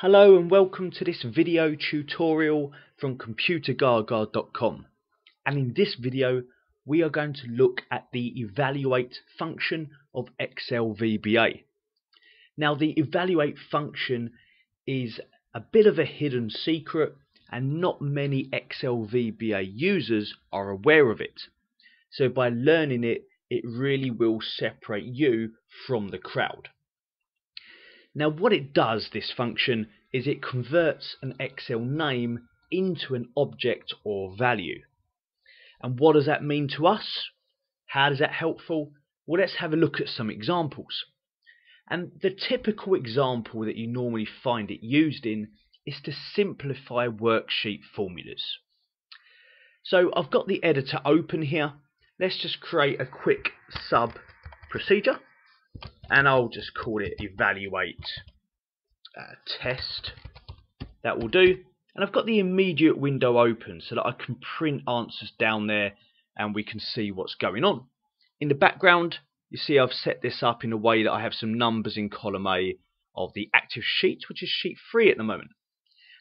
Hello and welcome to this video tutorial from computergaga.com and in this video we are going to look at the evaluate function of Excel VBA. Now the evaluate function is a bit of a hidden secret and not many Excel VBA users are aware of it. So by learning it, it really will separate you from the crowd. Now what it does, this function, is it converts an Excel name into an object or value. And what does that mean to us? How is that helpful? Well, let's have a look at some examples. And the typical example that you normally find it used in is to simplify worksheet formulas. So I've got the editor open here. Let's just create a quick sub procedure and I'll just call it evaluate uh, test. That will do. And I've got the immediate window open so that I can print answers down there and we can see what's going on. In the background, you see I've set this up in a way that I have some numbers in column A of the active sheet, which is sheet 3 at the moment.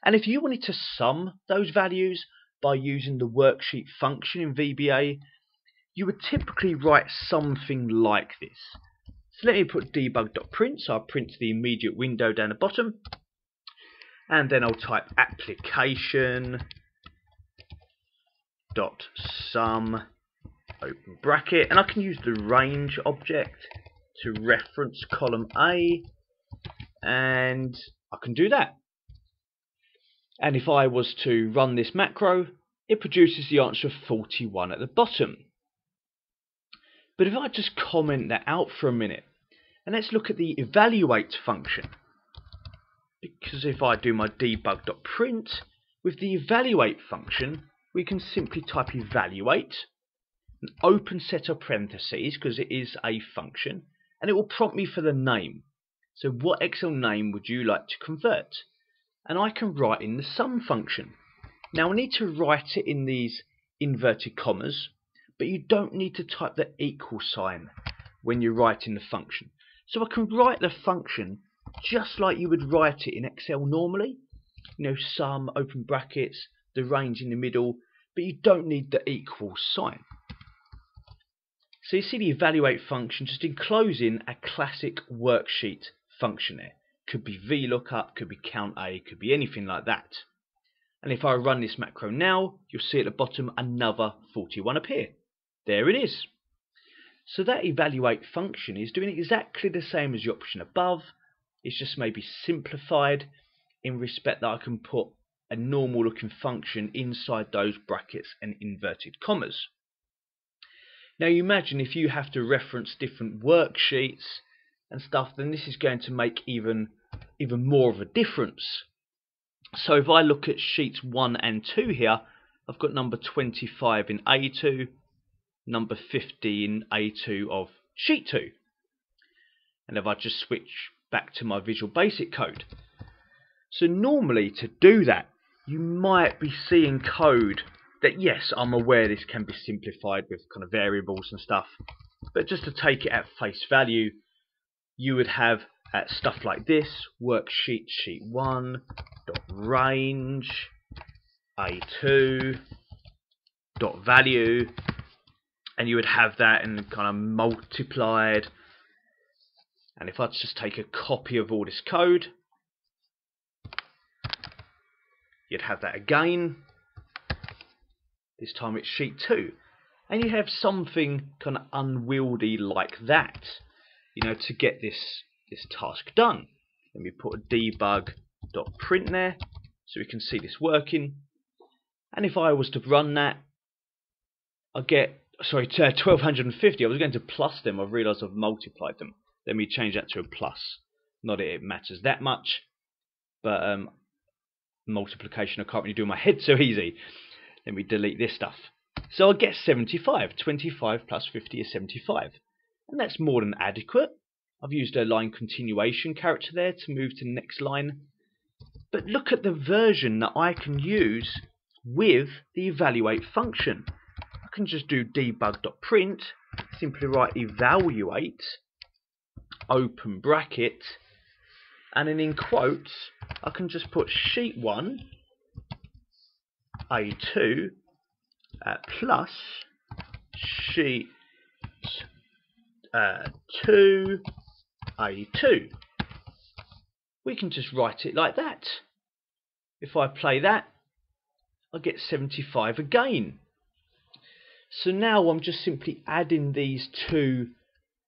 And if you wanted to sum those values by using the worksheet function in VBA, you would typically write something like this. So let me put debug.print, so I'll print the immediate window down the bottom. And then I'll type application dot sum open bracket. And I can use the range object to reference column A. And I can do that. And if I was to run this macro it produces the answer of 41 at the bottom but if I just comment that out for a minute and let's look at the evaluate function. Because if I do my debug.print, with the evaluate function, we can simply type evaluate, an open set of parentheses, because it is a function, and it will prompt me for the name. So what Excel name would you like to convert? And I can write in the sum function. Now I need to write it in these inverted commas, but you don't need to type the equal sign when you're writing the function. So I can write the function just like you would write it in Excel normally. You know, sum, open brackets, the range in the middle, but you don't need the equal sign. So you see the evaluate function just enclosing a classic worksheet function there. Could be VLOOKUP, could be count A, could be anything like that. And if I run this macro now, you'll see at the bottom another 41 appear. There it is. So that evaluate function is doing exactly the same as the option above. It's just maybe simplified in respect that I can put a normal looking function inside those brackets and inverted commas. Now you imagine if you have to reference different worksheets and stuff, then this is going to make even even more of a difference. So if I look at sheets 1 and 2 here, I've got number 25 in A2, number 15 A2 of sheet 2. And if I just switch back to my Visual Basic code. So normally to do that, you might be seeing code that yes, I'm aware this can be simplified with kind of variables and stuff. But just to take it at face value, you would have uh, stuff like this, worksheet sheet 1, dot range, A2, dot value, and you would have that and kind of multiplied. And if I just take a copy of all this code you'd have that again. This time it's sheet 2 and you have something kind of unwieldy like that you know to get this this task done. Let me put a debug.print there so we can see this working. And if I was to run that I get sorry, uh, 1250. I was going to plus them. I've realised I've multiplied them. Let me change that to a plus. Not that it matters that much, but um, multiplication I can't really do in my head so easy. Let me delete this stuff. So I get 75. 25 plus 50 is 75. And that's more than adequate. I've used a line continuation character there to move to the next line. But look at the version that I can use with the evaluate function can just do debug.print, simply write evaluate, open bracket, and then in quotes, I can just put sheet 1 A2 uh, plus sheet uh, 2 A2. We can just write it like that. If I play that, I get 75 again. So now I'm just simply adding these two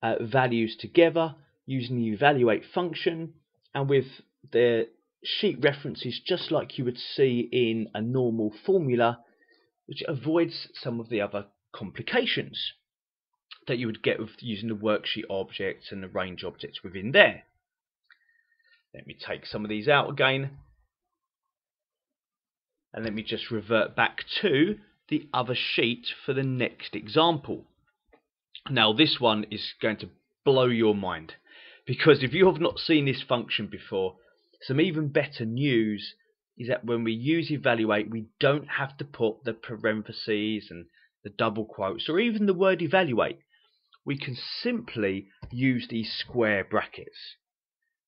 uh, values together using the evaluate function and with the sheet references just like you would see in a normal formula which avoids some of the other complications that you would get with using the worksheet objects and the range objects within there. Let me take some of these out again and let me just revert back to the other sheet for the next example. Now this one is going to blow your mind because if you have not seen this function before, some even better news is that when we use evaluate, we don't have to put the parentheses and the double quotes or even the word evaluate. We can simply use these square brackets.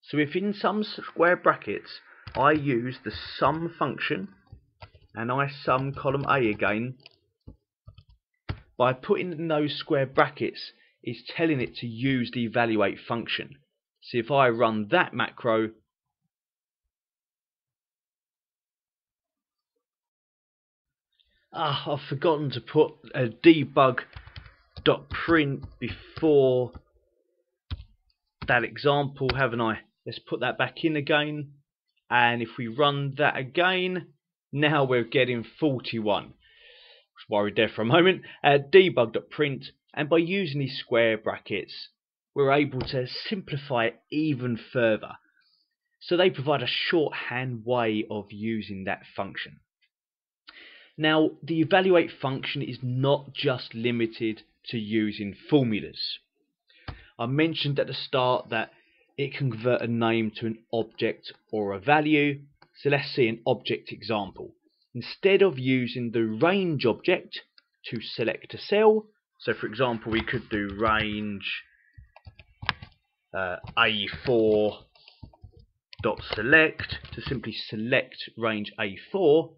So if in some square brackets I use the sum function and I sum column A again by putting in those square brackets is telling it to use the evaluate function. So if I run that macro Ah, I've forgotten to put a debug dot print before that example, haven't I? Let's put that back in again. And if we run that again, now we're getting 41. Was worried there for a moment. Uh, debug.print, and by using these square brackets, we're able to simplify it even further. So they provide a shorthand way of using that function. Now, the evaluate function is not just limited to using formulas. I mentioned at the start that it can convert a name to an object or a value, so let's see an object example. Instead of using the range object to select a cell, so for example we could do range uh, A4 dot select to simply select range A4.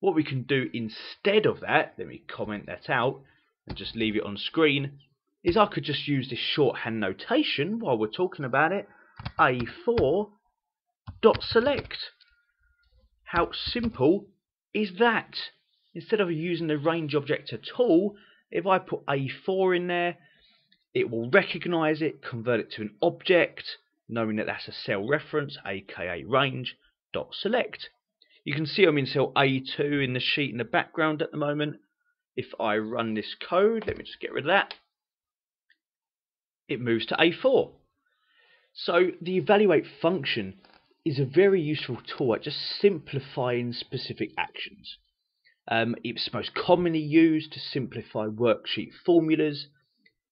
What we can do instead of that, let me comment that out and just leave it on screen, is I could just use this shorthand notation while we're talking about it, A4 dot select. How simple is that? Instead of using the range object at all, if I put A4 in there, it will recognize it, convert it to an object, knowing that that's a cell reference, aka range, dot select. You can see I'm in cell A2 in the sheet in the background at the moment. If I run this code, let me just get rid of that, it moves to A4. So the evaluate function is a very useful tool at just simplifying specific actions. Um, it's most commonly used to simplify worksheet formulas,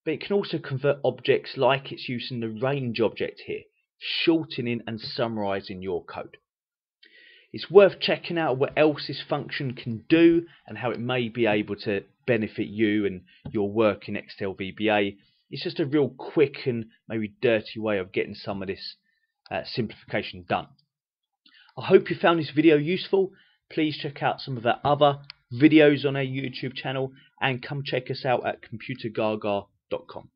but it can also convert objects like it's using the range object here, shortening and summarizing your code. It's worth checking out what else this function can do and how it may be able to benefit you and your work in Excel VBA. It's just a real quick and maybe dirty way of getting some of this uh, simplification done. I hope you found this video useful. Please check out some of our other videos on our YouTube channel and come check us out at computergaga.com.